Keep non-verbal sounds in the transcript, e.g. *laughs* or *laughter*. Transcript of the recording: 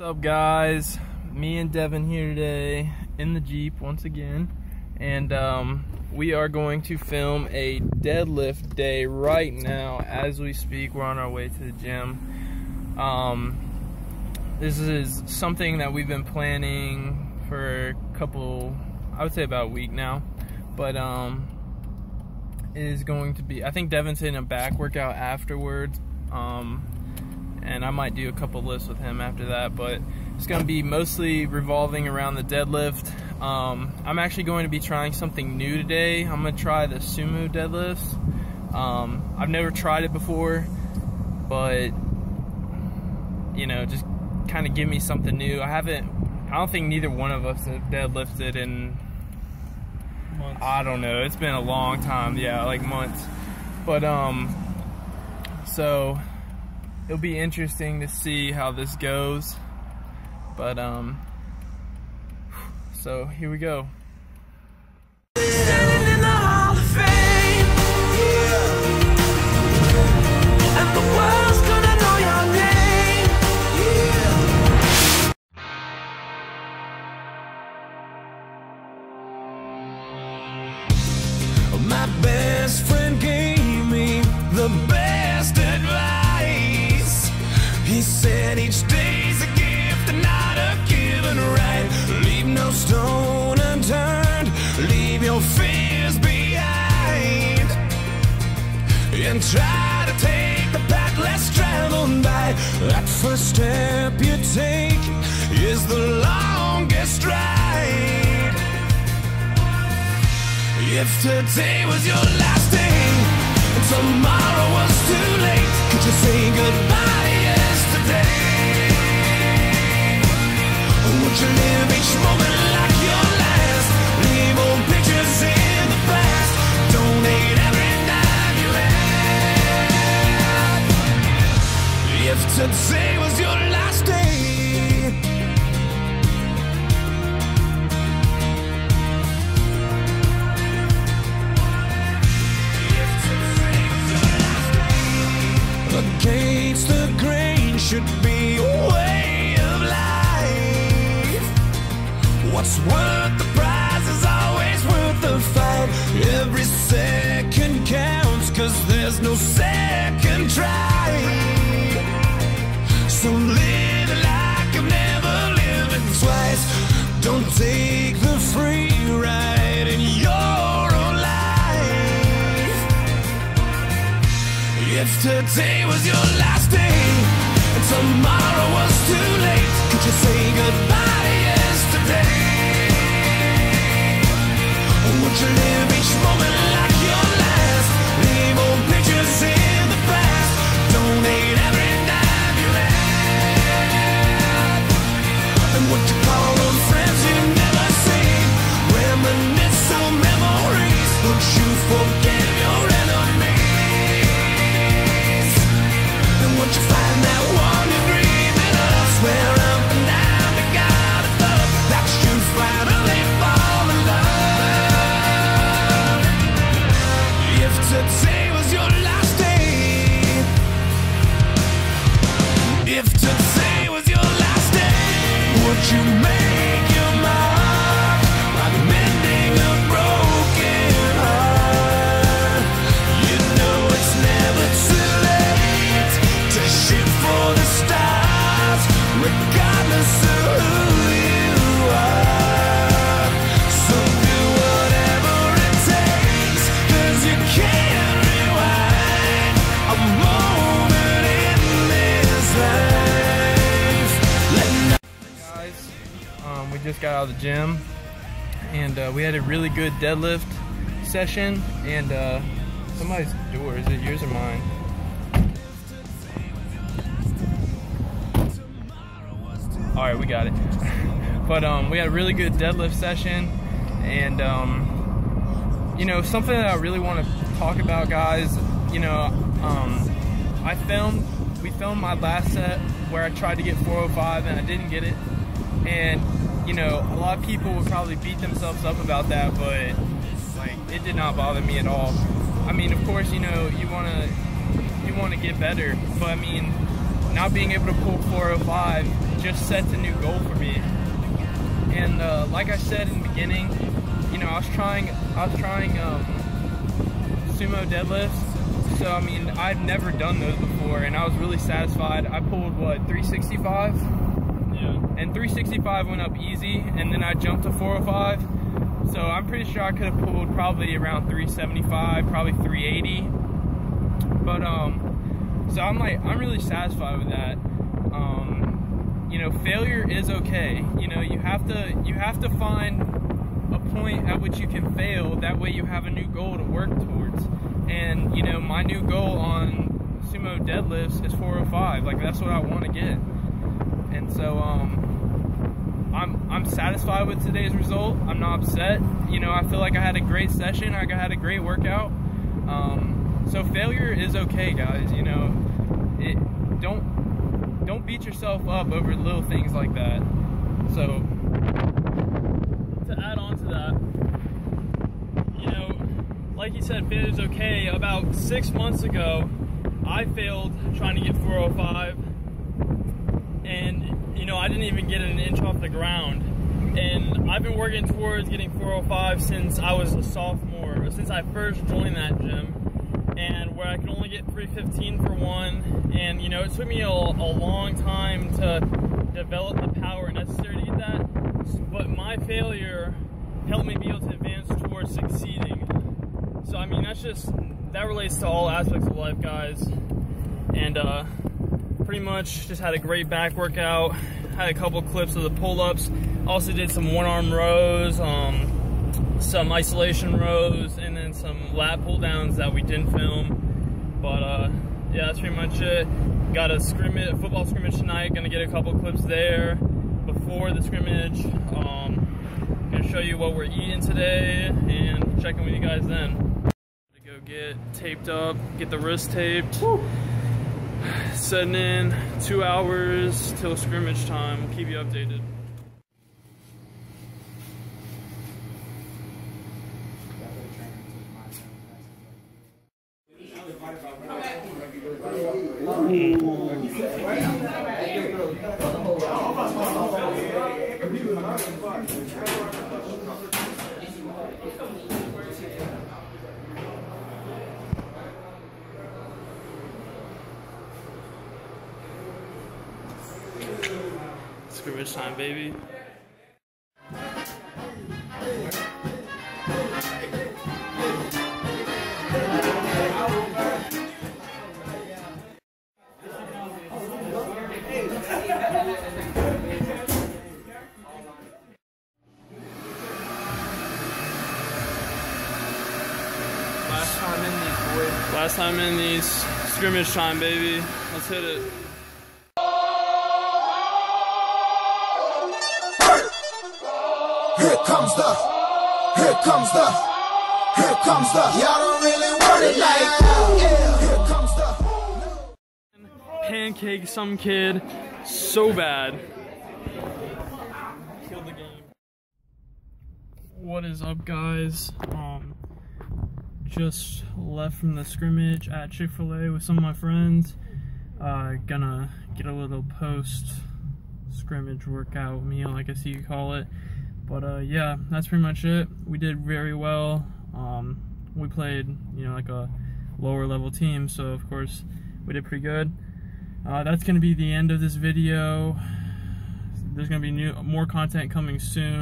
What's up guys? Me and Devin here today in the Jeep once again. And um, we are going to film a deadlift day right now as we speak. We're on our way to the gym. Um, this is something that we've been planning for a couple, I would say about a week now. But um, is going to be, I think Devin's hitting a back workout afterwards. Um, and I might do a couple lifts with him after that. But it's going to be mostly revolving around the deadlift. Um, I'm actually going to be trying something new today. I'm going to try the sumo deadlifts. Um, I've never tried it before, but you know, just kind of give me something new. I haven't. I don't think neither one of us have deadlifted in. Months. I don't know. It's been a long time. Yeah, like months. But um, so it'll be interesting to see how this goes. But um so here we go. And try to take the path less traveled by. That first step you take is the longest ride. If today was your last day, and tomorrow was too late, could you say goodbye should be a way of life. What's worth the prize is always worth the fight. Every second counts, cause there's no second try. So live like you've never it twice. Don't take the free ride in your own life. If today was your last day tomorrow was too late, could you say goodbye yesterday? Would you live each just got out of the gym and uh, we had a really good deadlift session and uh, somebody's door, is it yours or mine? All right, we got it. *laughs* but um, we had a really good deadlift session, and um, you know something that I really want to talk about, guys. You know, um, I filmed, we filmed my last set where I tried to get 405 and I didn't get it, and you know a lot of people would probably beat themselves up about that, but like it did not bother me at all. I mean, of course, you know you want to you want to get better, but I mean, not being able to pull 405 just sets a new goal for me. And uh, like I said in the beginning, you know, I was trying, I was trying um, sumo deadlifts. So I mean, I've never done those before, and I was really satisfied. I pulled what 365, Yeah. and 365 went up easy, and then I jumped to 405. So I'm pretty sure I could have pulled probably around 375, probably 380. But um, so I'm like, I'm really satisfied with that. Um, you know, failure is okay. You know, you have to you have to find a point at which you can fail. That way, you have a new goal to work towards. And you know, my new goal on sumo deadlifts is 405. Like that's what I want to get. And so um, I'm I'm satisfied with today's result. I'm not upset. You know, I feel like I had a great session. I had a great workout. Um, so failure is okay, guys. You know, it don't don't beat yourself up over little things like that. So To add on to that, you know, like you said, failure's okay. About six months ago, I failed trying to get 405, and you know, I didn't even get an inch off the ground. And I've been working towards getting 405 since I was a sophomore, since I first joined that gym. And where I could only get 315 for one, and you know, it took me a, a long time to develop the power necessary to get that. But my failure helped me be able to advance towards succeeding. So I mean, that's just that relates to all aspects of life, guys. And uh, pretty much just had a great back workout. Had a couple clips of the pull-ups. Also did some one-arm rows, um, some isolation rows, and then some lat pull-downs that we didn't film. But uh, yeah, that's pretty much it. Got a scrimmage, a football scrimmage tonight. Gonna get a couple clips there before the scrimmage. Um, gonna show you what we're eating today and checking with you guys then. To go get taped up, get the wrist taped. Setting in two hours till scrimmage time. We'll keep you updated. Hmm. Scrimmage time, baby. last time in these boys. Last time in these scrimmage time, baby. Let's hit it. Here comes the, here comes the, here comes the. Y'all don't really want it like that. Yeah. Here comes the. Pancake some kid so bad. Killed the game. What is up, guys? Um, just left from the scrimmage at Chick Fil A with some of my friends. Uh, gonna get a little post scrimmage workout meal, I guess you call it. But uh, yeah, that's pretty much it. We did very well. Um, we played, you know, like a lower level team, so of course we did pretty good. Uh, that's gonna be the end of this video. There's gonna be new more content coming soon.